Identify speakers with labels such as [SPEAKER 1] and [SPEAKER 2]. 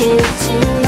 [SPEAKER 1] get to